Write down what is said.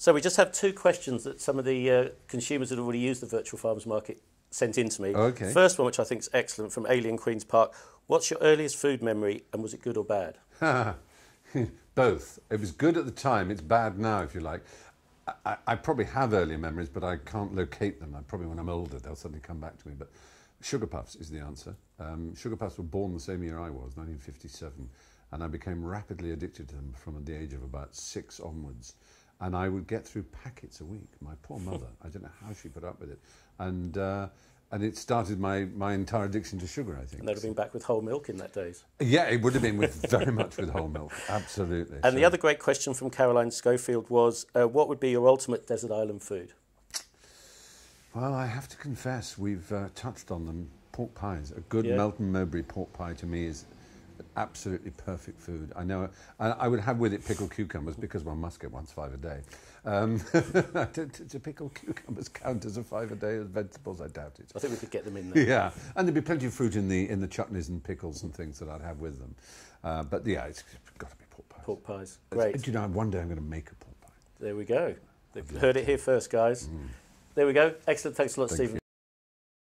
So we just have two questions that some of the uh, consumers that have already used the virtual farmers market sent in to me. Okay. First one, which I think is excellent, from Alien Queens Park. What's your earliest food memory, and was it good or bad? Both. It was good at the time. It's bad now, if you like. I, I, I probably have earlier memories, but I can't locate them. I probably when I'm older, they'll suddenly come back to me. But Sugar Puffs is the answer. Um, Sugar Puffs were born the same year I was, 1957, and I became rapidly addicted to them from the age of about six onwards. And I would get through packets a week. My poor mother, I don't know how she put up with it. And, uh, and it started my, my entire addiction to sugar, I think. And they'd have been back with whole milk in that days. Yeah, it would have been with very much with whole milk, absolutely. And the other great question from Caroline Schofield was, uh, what would be your ultimate desert island food? Well, I have to confess, we've uh, touched on them. Pork pies. A good Yeah. Melton Mowbray pork pie to me is absolutely perfect food. I know, and I would have with it pickled cucumbers because one must get once five a day. Um, to, to, to pickle cucumbers count as a five a day as vegetables? I doubt it. I think we could get them in there. Yeah, and there'd be plenty of fruit in the in the chutneys and pickles and things that I'd have with them. Uh, but yeah, it's got to be pork pies. Pork pies. Do Great. you know, one day I'm going to make a pork pie. There we go. They've heard it here first, guys. There we go. Excellent. Thanks a lot, Thank Stephen. you.